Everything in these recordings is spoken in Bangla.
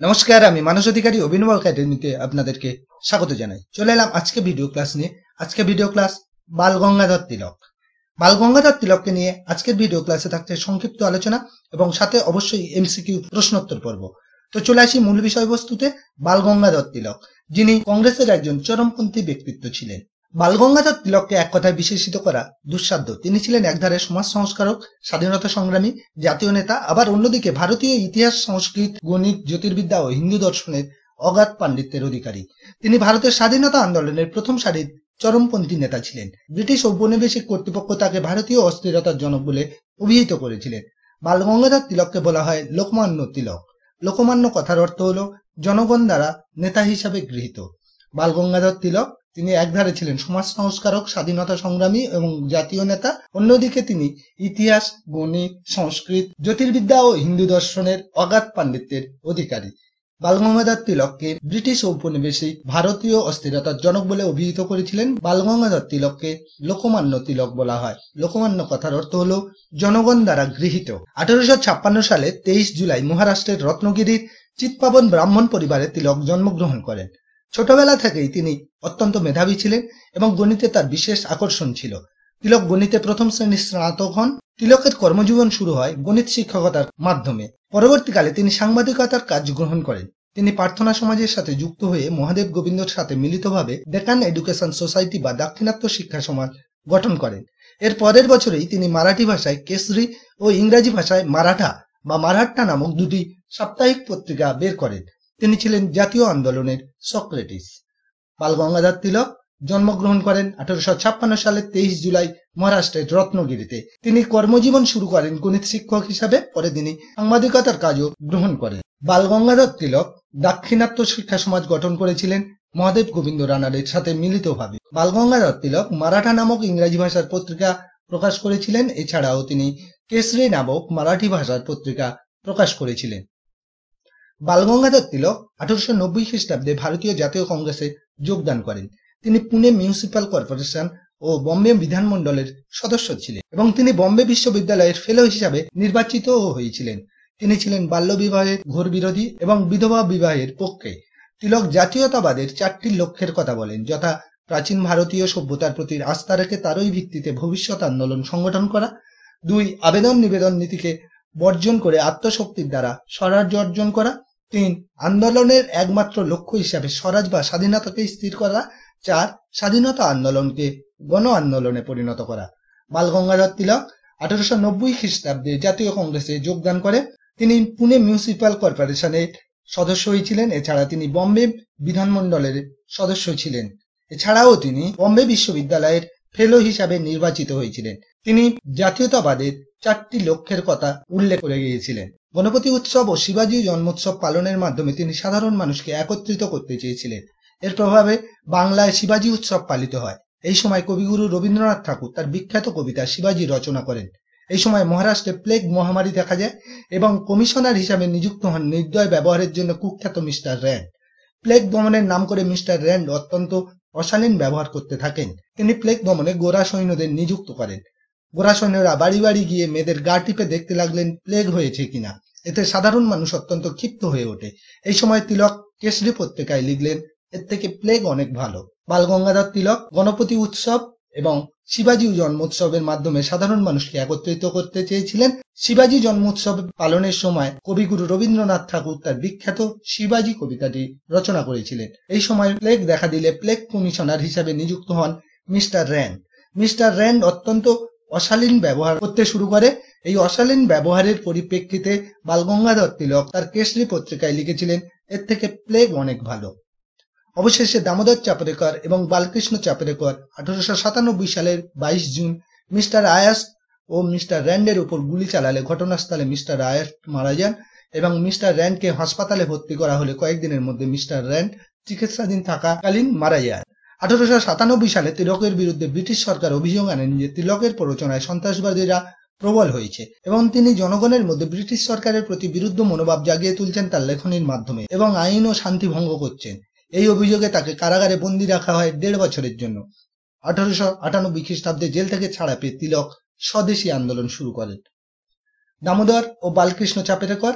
নমস্কার, আমি মানস অধিকারী অভিনব একাডেমিতে আপনাদেরকে স্বাগত জানাই। চলে এলাম আজকে ভিডিও ক্লাস নিয়ে। আজকে ভিডিও ক্লাস বাল গঙ্গাধর তিলক। বাল গঙ্গাধর তিলককে নিয়ে আজকের ভিডিও ক্লাসে থাকছে সংক্ষিপ্ত আলোচনা এবং সাথে অবশ্যই এমসিকিউ প্রশ্নোত্তর পর্ব। তো চলে আসি মূল বিষয়বস্তুতে বাল গঙ্গাধর তিলক। যিনি কংগ্রেসের একজন চরমপন্থী ব্যক্তিত্ব ছিলেন। বাল গঙ্গাধর তিলককে এক কথায় বিশেষিত করা দুঃসাধ্য। তিনি ছিলেন একধারে সমাজ সংস্কারক, স্বাধীনতা সংগ্রামী, জাতীয় নেতা, আবার অন্যদিকে ভারতীয় ইতিহাস, সংস্কৃত, গণিত, জ্যোতির্বিদ্যা ও হিন্দু দর্শনের অগাধ পাণ্ডিত্যের অধিকারী। তিনি ভারতের স্বাধীনতা আন্দোলনের প্রথম সারির চরমপন্থী নেতা ছিলেন। ব্রিটিশ ঔপনিবেশিক কর্তৃপক্ষ তাকে ভারতীয় অস্থিরতার জনক বলে অভিহিত করেছিলেন। বালগঙ্গাধর তিলককে বলা হয় লোকমান্য তিলক। লোকমান্য কথার অর্থ হল জনগণ দ্বারা নেতা হিসাবে গৃহীত। বালগঙ্গাধর তিলক তিনি একধারে ছিলেন। সমাজ সংস্কারক, স্বাধীনতা সংগ্রামী এবং জাতীয় নেতা। অন্যদিকে তিনি ইতিহাস, গণিত, সংস্কৃত, জ্যোতির্বিদ্যা ও হিন্দু দর্শনের অগাধ পাণ্ডিত্যের অধিকারী। বালগঙ্গাধর তিলককে ব্রিটিশ ঔপনিবেশিক ভারতীয় অস্থিরতার জনক বলে অভিহিত করেছিলেন। বালগঙ্গাধর তিলককে লোকমান্য তিলক বলা হয়। লোকমান্য কথার অর্থ হল জনগণ দ্বারা গৃহীত। আঠারোশো ছাপ্পান্ন সালে তেইশ জুলাই মহারাষ্ট্রের রত্নগিরির চিৎপাবন ব্রাহ্মণ পরিবারে তিলক জন্মগ্রহণ করেন। ছোটবেলা থেকেই তিনি অত্যন্ত মেধাবী ছিলেন এবং গণিতে তার বিশেষ আকর্ষণ ছিল। তিলক গণিতে প্রথম শ্রেণির স্নাতক হন। তিলকের কর্মজীবন শুরু হয় গণিত শিক্ষকতার মাধ্যমে। পরবর্তীকালে তিনি সাংবাদিকতার কাজ গ্রহণ করেন। তিনি প্রার্থনা সমাজের সাথে যুক্ত হয়ে মহাদেব গোবিন্দর সাথে মিলিতভাবে ডেকান এডুকেশন সোসাইটি বা দাক্ষিণাত্য শিক্ষা সমাজ গঠন করেন। এর পরের বছরেই তিনি মারাঠি ভাষায় কেসরি ও ইংরাজি ভাষায় মারাঠা বা মারাঠা নামক দুটি সাপ্তাহিক পত্রিকা বের করেন। তিনি ছিলেন জাতীয় আন্দোলনের সক্রেটিস। বাল গঙ্গাধর তিলক জন্মগ্রহণ করেন আঠারোশো ছাপ্পান্ন সালের তেইশ জুলাই মহারাষ্ট্রের রত্নগিরিতে। তিনি কর্মজীবন শুরু করেন গণিত শিক্ষক হিসাবে, পরে তিনি সাংবাদিকতার কাজও গ্রহণ করেন। বাল গঙ্গাধর তিলক দাক্ষিণাত্য শিক্ষা সমাজ গঠন করেছিলেন মহাদেব গোবিন্দ রানারের সাথে মিলিতভাবে। বাল গঙ্গাধর তিলক মারাঠা নামক ইংরাজি ভাষার পত্রিকা প্রকাশ করেছিলেন, এছাড়াও তিনি কেসরি নামক মারাঠি ভাষার পত্রিকা প্রকাশ করেছিলেন। বালগঙ্গাধর তিলক আঠারোশো নব্বই খ্রিস্টাব্দে ভারতীয় জাতীয় কংগ্রেসে যোগদান করেন। তিনি পুনে মিউনিসিপ্যাল কর্পোরেশন ও বম্বে বিধানমণ্ডলের সদস্য ছিলেন এবং তিনি বম্বে বিশ্ববিদ্যালয়ের ফেলো হিসাবে নির্বাচিত হয়েছিলেন। তিনি ছিলেন বাল্য বিবাহের ঘোর বিরোধী এবং বিধবা বিবাহের পক্ষে। তিলক জাতীয়তাবাদের চারটি লক্ষ্যের কথা বলেন, যথা প্রাচীন ভারতীয় সভ্যতার প্রতি আস্থা রেখে তারই ভিত্তিতে ভবিষ্যৎ আন্দোলন সংগঠন করা। দুই আবেদন নিবেদন নীতিকে বর্জন করে আত্মশক্তির দ্বারা স্বরাজ্য অর্জন করা। তিন, আন্দোলনের একমাত্র লক্ষ্য হিসাবে স্বরাজ বা স্বাধীনতাকে স্থির করা। চার, স্বাধীনতা আন্দোলনকে গণ আন্দোলনে পরিণত করা। বাল গঙ্গাধর তিলক আঠারোশো নব্বই খ্রিস্টাব্দে জাতীয় কংগ্রেসে যোগদান করে। তিনি পুনে মিউনিসিপ্যাল কর্পোরেশনের সদস্য হয়েছিলেন। এছাড়া তিনি বম্বে বিধানমণ্ডলের সদস্য ছিলেন। এছাড়াও তিনি বম্বে বিশ্ববিদ্যালয়ের ফেলো হিসাবে নির্বাচিত হয়েছিলেন। তিনি জাতীয়তাবাদের চারটি লক্ষ্যের কথা উল্লেখ করে গিয়েছিলেন। গণপতি উৎসব ও শিবাজি জন্মোৎসব পালনের মাধ্যমে তিনি সাধারণ মানুষকে একত্রিত করতে চেয়েছিলেন। এর প্রভাবে বাংলায় শিবাজি উৎসব পালিত হয়। এই সময় কবিগুরু রবীন্দ্রনাথ ঠাকুর তার বিখ্যাত কবিতা শিবাজি রচনা করেন। এই সময় মহারাষ্ট্রে প্লেগ মহামারী দেখা যায় এবং কমিশনার হিসাবে নিযুক্ত হন নির্দয় ব্যবহারের জন্য কুখ্যাত মিস্টার র্যান্ড। প্লেগ দমনের নাম করে মিস্টার র্যান্ড অত্যন্ত অশালীন ব্যবহার করতে থাকেন। তিনি প্লেগ দমনে গোরা সৈন্যদের নিযুক্ত করেন। গোরা বাড়ি বাড়ি গিয়ে মেয়েদের গা টিপে দেখতে লাগলেন প্লেগ হয়েছে কিনা। এতে সাধারণ মানুষ অত্যন্ত ক্ষিপ্ত হয়ে ওঠে। এই সময় তিলক কেশরী পত্রিকায় লিখলেন, এর থেকে প্লেগ অনেক ভালো। বাল গঙ্গাধর তিলক গণপতি উৎসব এবং শিবাজি জন্মোৎসবের মাধ্যমে সাধারণ মানুষকে একত্রিত করতে চেয়েছিলেন। শিবাজি জন্মোৎসব পালনের সময় কবিগুরু রবীন্দ্রনাথ ঠাকুর তার বিখ্যাত শিবাজি কবিতাটি রচনা করেছিলেন। এই সময় প্লেগ দেখা দিলে প্লেগ কমিশনার হিসাবে নিযুক্ত হন মিস্টার র্যান্ড। মিস্টার র্যান্ড অত্যন্ত অশালীন ব্যবহার করতে শুরু করে। এই অশালীন ব্যবহারের পরিপ্রেক্ষিতে বালগঙ্গাধর তিলক তার কেশরী পত্রিকায় লিখেছিলেন, এর থেকে প্লেগ অনেক ভালো। অবশেষে দামোদর চাপরেকর এবং বালকৃষ্ণ চাপরেকর আঠারোশো সাতানব্বই সালের বাইশ জুন মিস্টার আয়াস ও মিস্টার র্যান্ডের উপর গুলি চালালে ঘটনাস্থলে মিস্টার আয়াস মারা যান এবং মিস্টার র্যান্ডকে হাসপাতালে ভর্তি করা হলে কয়েকদিনের মধ্যে মিস্টার র্যান্ড চিকিৎসাধীন থাকাকালীন মারা যান। আঠারোশো সাতানব্বই সালে তিলকের বিরুদ্ধে ব্রিটিশ সরকার অভিযোগ আনেন যে তিলকের প্ররোচনায় সন্ত্রাসবাদীরা প্রবল হয়েছে এবং তিনি জনগণের মধ্যে ব্রিটিশ সরকারের প্রতি বিরুদ্ধ মনোভাব জাগিয়ে তুলছেন তার লেখনীর মাধ্যমে এবং আইন ও শান্তি ভঙ্গ করছেন। এই অভিযোগে তাকে কারাগারে বন্দী রাখা হয় দেড় বছরের জন্য। আঠারোশো আটানব্বই খ্রিস্টাব্দে জেল থেকে ছাড়া পেয়ে তিলক স্বদেশী আন্দোলন শুরু করেন। দামোদর ও বালকৃষ্ণ চাপেরকর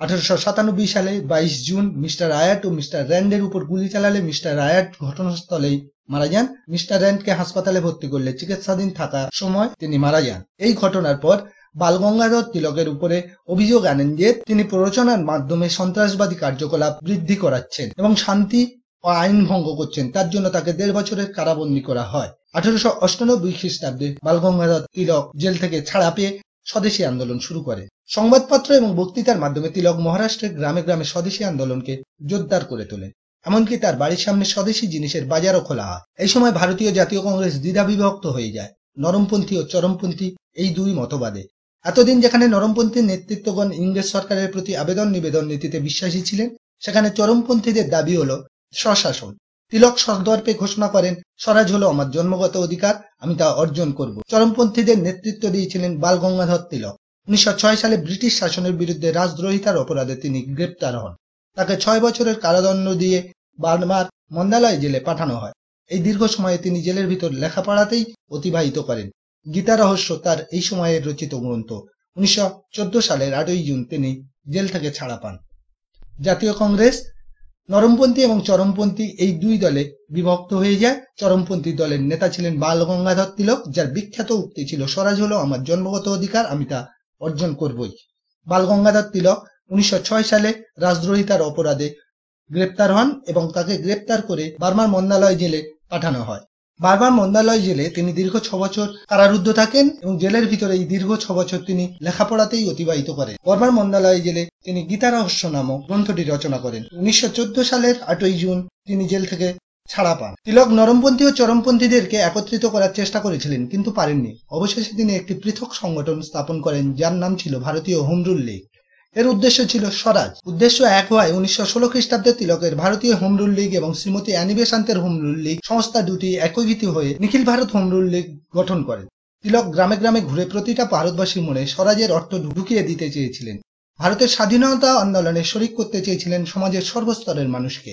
আঠারোশো সাতানব্বই সালে বাইশ জুন মিস্টার রায়াট ও মিস্টার র্যান্ডের উপর গুলি চালালে মিস্টার রায়াট ঘটনাস্থলেই মারা যান। মিস্টার র্যান্ডকে হাসপাতালে ভর্তি করলে চিকিৎসাধীন থাকা সময় তিনি মারা যান। এই ঘটনার পর বালগঙ্গাধর তিলকের উপরে অভিযোগ আনেন যে তিনি প্ররোচনার মাধ্যমে সন্ত্রাসবাদী কার্যকলাপ বৃদ্ধি করাচ্ছেন এবং শান্তি ও আইন ভঙ্গ করছেন। তার জন্য তাকে দেড় বছরের কারাবন্দী করা হয়। আঠারোশো অষ্টানব্বই খ্রিস্টাব্দে বালগঙ্গাধর তিলক জেল থেকে ছাড়া পেয়ে স্বদেশী আন্দোলন শুরু করে। সংবাদপত্র এবং বক্তৃতার মাধ্যমে তিলক মহারাষ্ট্রের গ্রামে গ্রামে স্বদেশী আন্দোলনকে জোরদার করে তোলেন এমনকি তার বাড়ির সামনে স্বদেশী জিনিসের বাজারও খোলা হয়। এই সময় ভারতীয় জাতীয় কংগ্রেস দ্বিধা বিভক্ত হয়ে যায়। নরমপন্থী ও চরমপন্থী এই দুই মতবাদে। এতদিন যেখানে নরমপন্থী নেতৃত্বগণ ইংরেজ সরকারের প্রতি আবেদন নিবেদন নীতিতে বিশ্বাসী ছিলেন, সেখানে চরমপন্থীদের দাবি হল স্বশাসন। তিলক সদর্পে ঘোষণা করেন, স্বরাজ হলো আমার জন্মগত অধিকার, আমি তা অর্জন করব। চরমপন্থীদের নেতৃত্ব দিয়েছিলেন বাল গঙ্গাধর তিলক। উনিশশো সালে ব্রিটিশ শাসনের বিরুদ্ধে রাজদ্রোহিতার অপরাধে তিনি গ্রেপ্তার হন। তাকে ছয় বছরের কারাদণ্ড দিয়ে বারবার মন্দালয় জেলে পাঠানো হয়। এই দীর্ঘ সময়ে তিনি জেলের ভিতর লেখাপড়াতেই অতিবাহিত করেন। গীতা রহস্য তার এই সময়ের রচিত গ্রন্থ। উনিশশো চোদ্দ সালের আটই জুন তিনি জেল থেকে ছাড়া পান। জাতীয় কংগ্রেস নরমপন্থী এবং চরমপন্থী এই দুই দলে বিভক্ত হয়ে যায়। চরমপন্থী দলের নেতা ছিলেন বাল গঙ্গাধর তিলক, যার বিখ্যাত উক্তি ছিল, স্বরাজ হলো আমার জন্মগত অধিকার, আমি তা অর্জন করবই। বাল গঙ্গাধর তিলক উনিশশো ছয় সালে রাজদ্রোহিতার অপরাধে গ্রেপ্তার হন এবং তাকে গ্রেপ্তার করে বার্মার মন্দালয় জেলে পাঠানো হয়। বারবার মন্দালয় জেলে তিনি দীর্ঘ ছ বছর কারারুদ্ধ থাকেন এবং জেলের ভিতরে এই দীর্ঘ ছ বছর তিনি লেখাপড়াতেই অতিবাহিত করেন। বর্মার মন্দালয় জেলে তিনি গীতা রহস্য নামক গ্রন্থটি রচনা করেন। উনিশশো চোদ্দ সালের আটই জুন তিনি জেল থেকে ছাড়া পান। তিলক নরমপন্থী ও চরমপন্থীদেরকে একত্রিত করার চেষ্টা করেছিলেন, কিন্তু পারেননি। অবশেষে তিনি একটি পৃথক সংগঠন স্থাপন করেন, যার নাম ছিল ভারতীয় হোমরুল লীগ। এর উদ্দেশ্য ছিল স্বরাজ। উদ্দেশ্য এক হওয়ায় উনিশশো ষোলো খ্রিস্টাব্দে তিলকের ভারতীয় হোমরুল লীগ এবং শ্রীমতী অ্যানি বেসান্তের হোমরুল লীগ সংস্থা দুটি একীভূত হয়ে নিখিল ভারত হোমরুল লীগ গঠন করেন। তিলক গ্রামে গ্রামে ঘুরে প্রতিটা ভারতবাসীর মনে স্বরাজের অর্থ ঢুকিয়ে দিতে চেয়েছিলেন। ভারতের স্বাধীনতা আন্দোলনে শরিক করতে চেয়েছিলেন সমাজের সর্বস্তরের মানুষকে।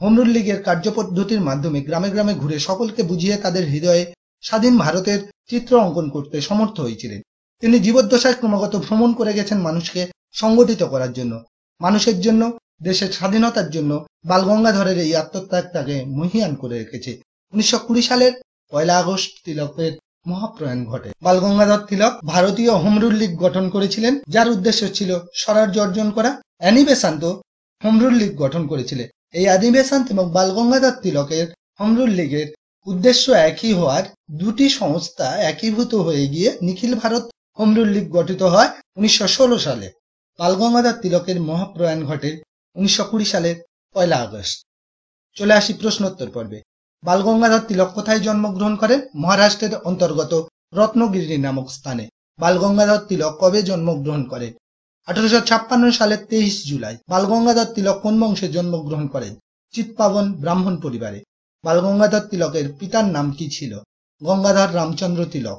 হোমরুল লীগের কার্যপদ্ধতির মাধ্যমে গ্রামে গ্রামে ঘুরে সকলকে বুঝিয়ে তাদের হৃদয়ে স্বাধীন ভারতের চিত্র অঙ্কন করতে সমর্থ হয়েছিলেন। তিনি জীবদ্দশায় ক্রমাগত ভ্রমণ করে গেছেন মানুষকে সংগঠিত করার জন্য, মানুষের জন্য, দেশের স্বাধীনতার জন্য বালগঙ্গাধরের এই আত্মত্যাগ তাকে মহিয়ান করে রেখেছে। উনিশশো কুড়ি সালের পয়লা আগস্ট তিলকের মহাপ্রয়াণ ঘটে। বালগঙ্গাধর তিলক ভারতীয় হোমরুল লীগ গঠন করেছিলেন, যার উদ্দেশ্য ছিল স্বরাজ্য অর্জন করা। অ্যানিবেশান্ত হোমরুল লীগ গঠন করেছিলেন। এই বেসান্ত এবং বালগঙ্গাধর তিলকের হোমরুল লীগের উদ্দেশ্য একই হওয়ার দুটি সংস্থা একীভূত হয়ে গিয়ে নিখিল ভারত হোমরুল লীগ গঠিত হয় উনিশশো ষোলো সালে। বালগঙ্গাধর তিলকের মহাপ্রয়াণ ঘটে উনিশশো কুড়ি সালের পয়লা আগস্ট। চলে আসি প্রশ্নোত্তর পর্বে। বালগঙ্গাধর তিলক কোথায় জন্মগ্রহণ করেন মহারাষ্ট্রের অন্তর্গত রত্নগিরি নামক স্থানে। বালগঙ্গাধর তিলক কবে জন্মগ্রহণ করেন আঠারোশো ছাপ্পান্ন সালের তেইশ জুলাই। বালগঙ্গাধর তিলক কোন বংশে জন্মগ্রহণ করেন চিৎপাবন ব্রাহ্মণ পরিবারে। বালগঙ্গাধর তিলকের পিতার নাম কি ছিল? গঙ্গাধর রামচন্দ্র তিলক।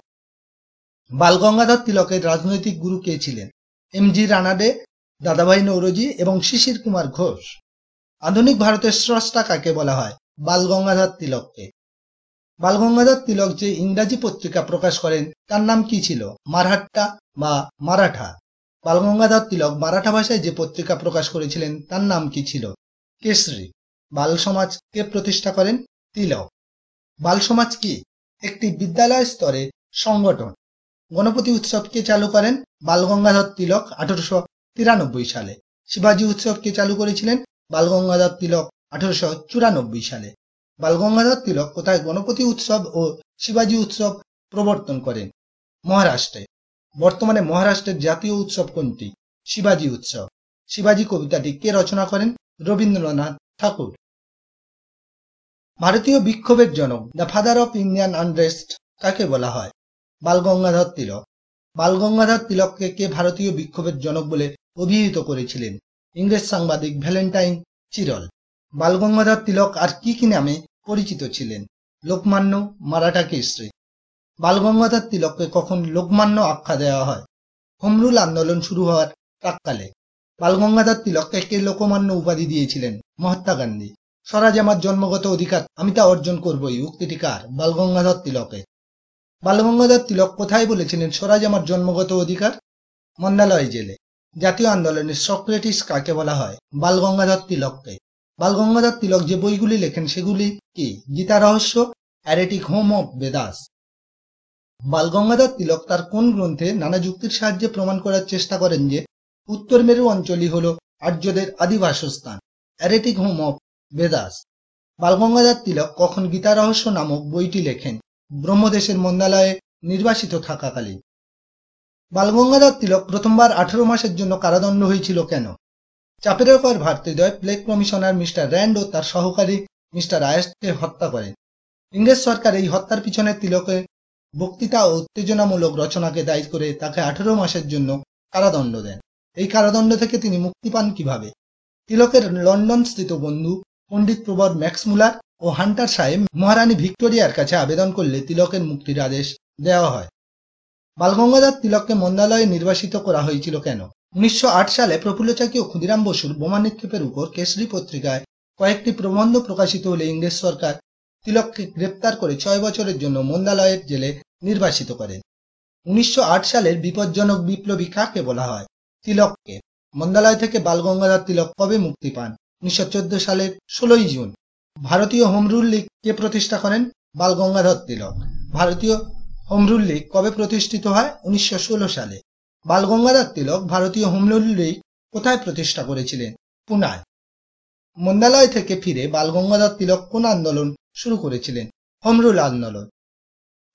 বালগঙ্গাধর তিলকের রাজনৈতিক গুরু কে ছিলেন? এম জি রানাডে দাদাভাই নৌরজি এবং শিশির কুমার ঘোষ। আধুনিক ভারতের স্রষ্টা কাকে বলা হয়? বালগঙ্গাধর তিলককে। বালগঙ্গাধর তিলক যে ইংরাজি পত্রিকা প্রকাশ করেন, তার নাম কি ছিল? মারহাট্টা বা মারাঠা? বালগঙ্গাধর তিলক মারাঠা ভাষায় যে পত্রিকা প্রকাশ করেছিলেন, তার নাম কি ছিল? কেশরী। বাল সমাজ কে প্রতিষ্ঠা করেন? তিলক। বাল সমাজ কি? একটি বিদ্যালয় স্তরে সংগঠন। গণপতি উৎসবকে চালু করেন বালগঙ্গাধর তিলক আঠারোশো তিরানব্বই সালে। শিবাজী উৎসবকে চালু করেছিলেন বালগঙ্গাধর তিলক আঠারোশো চুরানব্বই সালে। বালগঙ্গাধর তিলক কোথায় গণপতি উৎসব ও শিবাজী উৎসব প্রবর্তন করেন? মহারাষ্ট্রে। বর্তমানে মহারাষ্ট্রের জাতীয় উৎসব কোনটি? শিবাজী উৎসব। শিবাজী কবিতাটি কে রচনা করেন? রবীন্দ্রনাথ ঠাকুর। ভারতীয় বিক্ষোভের জনক the father of Indian unrest কাকে বলা হয়? বালগঙ্গাধর তিলক। বালগঙ্গাধর তিলককে কে ভারতীয় বিক্ষোভের জনক বলে অভিহিত করেছিলেন? ইংরেজ সাংবাদিক ভ্যালেন্টাইন চিরল। বালগঙ্গাধর তিলক আর কি কি নামে পরিচিত ছিলেন? লোকমান্য মারাঠা কেশরী। বালগঙ্গাধর তিলককে কখন লোকমান্য আখ্যা দেওয়া হয়? হোমরুল আন্দোলন শুরু হওয়ার প্রাককালে। বালগঙ্গাধর তিলককে কে লোকমান্য উপাধি দিয়েছিলেন? মহাত্মা গান্ধী। স্বরাজ আমার জন্মগত অধিকার, আমি তা অর্জন করবই উক্তিটি কার? বালগঙ্গাধর তিলকে বালগঙ্গাধর তিলক কোথায় বলেছিলেন, স্বরাজ আমার জন্মগত অধিকার মন্দালয় জেলে। জাতীয় আন্দোলনের সক্রেটিস কাকে বলা হয়? বালগঙ্গাধর তিলককে। বালগঙ্গাধর তিলক যে বইগুলি লেখেন, সেগুলি কি? Gita Rahasya, Arctic home of Vedas. Balgangadhar Tilak তার কোন গ্রন্থে নানা যুক্তির সাহায্যে প্রমাণ করার চেষ্টা করেন যে, উত্তর মেরু অঞ্চলই হল আর্যদের আদি বাসস্থান, Arctic home of Vedas. Balgangadhar Tilak কখন গীতা রহস্য নামক বইটি লেখেন ব্রহ্মদেশের মন্দালয়ে নির্বাসিত থাকাকালীন। বালগঙ্গাধর তিলক প্রথমবার আঠারো মাসের জন্য কারাদণ্ড হয়েছিল কেন? চাপের পর ভারতীয় প্লেগ কমিশনার মিস্টার র্যান্ড ও তার সহকারী মিস্টার আয়েস্টকে হত্যা করেন ইংরেজ সরকার এই হত্যার পিছনে তিলকে বক্তৃতা ও উত্তেজনামূলক রচনাকে দায়ী করে তাকে আঠারো মাসের জন্য কারাদণ্ড দেন। এই কারাদণ্ড থেকে তিনি মুক্তি পান কীভাবে? তিলকের লন্ডন স্থিত বন্ধু পণ্ডিত প্রবর ম্যাক্স মুলার ও হান্টার সাহেব মহারানী ভিক্টোরিয়ার কাছে আবেদন করলে তিলকের মুক্তির আদেশ দেওয়া হয়। বালগঙ্গাধর তিলককে মন্দালয়ে নির্বাসিত করা হয়েছিল কেন? উনিশশো আট সালে প্রফুল্লচাকী ও ক্ষুদিরাম বসুর বোমা নিক্ষেপের উপর কেশরী পত্রিকায় কয়েকটি প্রবন্ধ প্রকাশিত হলে ইংরেজ সরকার তিলককে গ্রেপ্তার করে ছয় বছরের জন্য মন্দালয়ের জেলে নির্বাসিত করেন উনিশশো আট সালের বিপজ্জনক বিপ্লবী কাকে বলা হয়? তিলককে। মন্দালয় থেকে বালগঙ্গাধর তিলক কবে মুক্তি পান? উনিশশো চোদ্দ সালের ষোলোই জুন। ভারতীয় হোমরুল লীগ কে প্রতিষ্ঠা করেন বালগঙ্গাধর তিলক। ভারতীয় হোমরুল লীগ কবে প্রতিষ্ঠিত হয়? উনিশশো ষোলো সালে। বালগঙ্গাধর তিলক ভারতীয় হোমরুল লীগ কোথায় প্রতিষ্ঠা করেছিলেন? পুনায়। মন্দালয় থেকে ফিরে বালগঙ্গাধর তিলক কোন আন্দোলন শুরু করেছিলেন? হোমরুল আন্দোলন।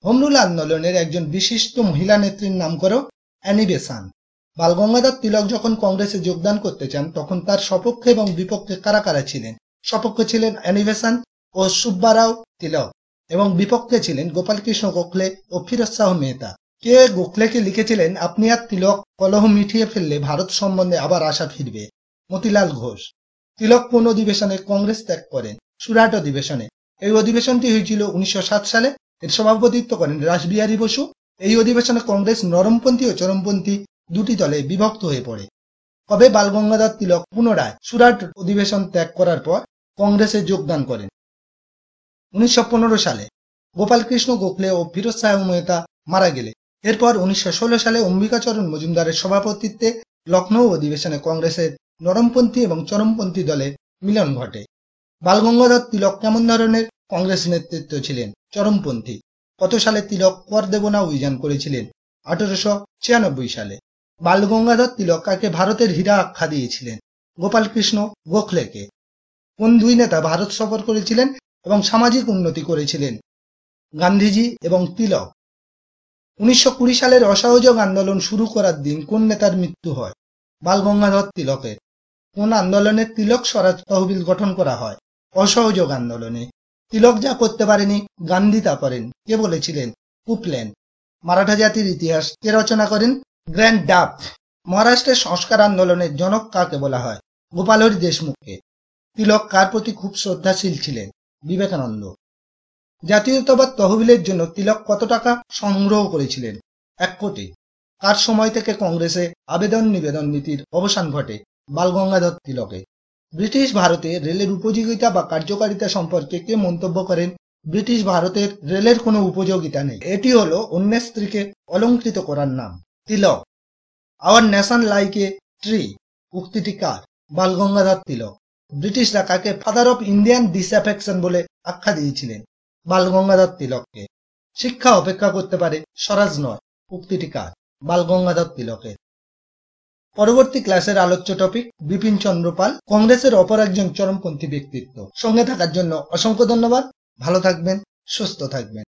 হোমরুল আন্দোলনের একজন বিশিষ্ট মহিলা নেত্রীর নাম করো অ্যানিবেসান বালগঙ্গাধর তিলক যখন কংগ্রেসে যোগদান করতে চান, তখন তার সপক্ষে এবং বিপক্ষে কারা কারা ছিলেন? সপক্ষে ছিলেন অ্যানিবেসান ও সুব্বারাও তিলক এবং বিপক্ষে ছিলেন গোপালকৃষ্ণ গোখলে ও ফিরোজ শাহ মেহতা। কে গোখলেকে লিখেছিলেন, আপনি আর তিলক কলহ মিটিয়ে ফেললে ভারত সম্বন্ধে আবার আশা ফিরবে। মতিলাল ঘোষ। তিলক কোন অধিবেশনে কংগ্রেস ত্যাগ করেন? সুরাট অধিবেশনে। এই অধিবেশনটি হয়েছিল উনিশশো সাত সালে। এর সভাপতিত্ব করেন রাসবিহারী বসু। এই অধিবেশনে কংগ্রেস নরমপন্থী ও চরমপন্থী দুটি দলে বিভক্ত হয়ে পড়ে। কবে বালগঙ্গাধর তিলক পুনরায় সুরাট অধিবেশন ত্যাগ করার পর? কংগ্রেসে যোগদান করেন। উনিশশো পনেরো সালে গোপালকৃষ্ণ গোখলে ও ফিরোজ সাহেব মেহতা মারা গেলে। এরপর উনিশশো ষোলো সালে অম্বিকাচরণ মজুমদারের সভাপতিত্বে লখনৌ অধিবেশনে কংগ্রেসের নরমপন্থী এবং চরমপন্থী দলে মিলন ঘটে। বালগঙ্গাধর তিলক কেমন ধরনের কংগ্রেস নেতৃত্ব ছিলেন? চরমপন্থী। কত সালে তিলক কর দেবনা অভিযান করেছিলেন? আঠারোশো ছিয়ানব্বই সালে। বালগঙ্গাধর তিলক কাকে ভারতের হীরা আখ্যা দিয়েছিলেন? গোপালকৃষ্ণ গোখলেকে। কোন দুই নেতা ভারত সফর করেছিলেন এবং সামাজিক উন্নতি করেছিলেন? গান্ধীজি এবং তিলক। উনিশশো কুড়ি সালের অসহযোগ আন্দোলন শুরু করার দিন কোন নেতার মৃত্যু হয়? বালগঙ্গাধর তিলকের। কোন আন্দোলনে তিলক স্বরাজ তহবিল গঠন করা হয়? অসহযোগ আন্দোলনে। তিলক যা করতে পারেনি, গান্ধী তা করেন। কে বলেছিলেন? কুপলেন। মারাঠা জাতির ইতিহাস কে রচনা করেন? Grant Duff. মহারাষ্ট্রের সংস্কার আন্দোলনের জনক কাকে বলা হয়? গোপালহরি দেশমুখকে। তিলক কার প্রতি খুব শ্রদ্ধাশীল ছিলেন? বিবেকানন্দ। জাতীয়তাবাদ তহবিলের জন্য তিলক কত টাকা সংগ্রহ করেছিলেন? এক কোটি। কার সময় থেকে কংগ্রেসে আবেদন নিবেদন নীতির অবসান ঘটে? বালগঙ্গাধর তিলকে। ব্রিটিশ ভারতে রেলের উপযোগিতা বা কার্যকারিতা সম্পর্কে কে মন্তব্য করেন? ব্রিটিশ ভারতের রেলের কোনো উপযোগিতা নেই। এটি হলো অন্যের স্ত্রীকে অলঙ্কৃত করার নাম। Tilak. Our nation like a tree উক্তিটি কার? বালগঙ্গাধর তিলক। ব্রিটিশরা কাকে ফাদার অফ ইন্ডিয়ান ডিসঅ্যাফেকশন বলে আখ্যা দিয়েছিলেন? বালগঙ্গাধর তিলককে। শিক্ষা অপেক্ষা করতে পারে স্বরাজ নয়, উক্তিটি কার? বালগঙ্গাধর তিলকের। পরবর্তী ক্লাসের আলোচ্য টপিক বিপিন চন্দ্র পাল, কংগ্রেসের অপর একজন চরমপন্থী ব্যক্তিত্ব। সঙ্গে থাকার জন্য অসংখ্য ধন্যবাদ। ভালো থাকবেন, সুস্থ থাকবেন।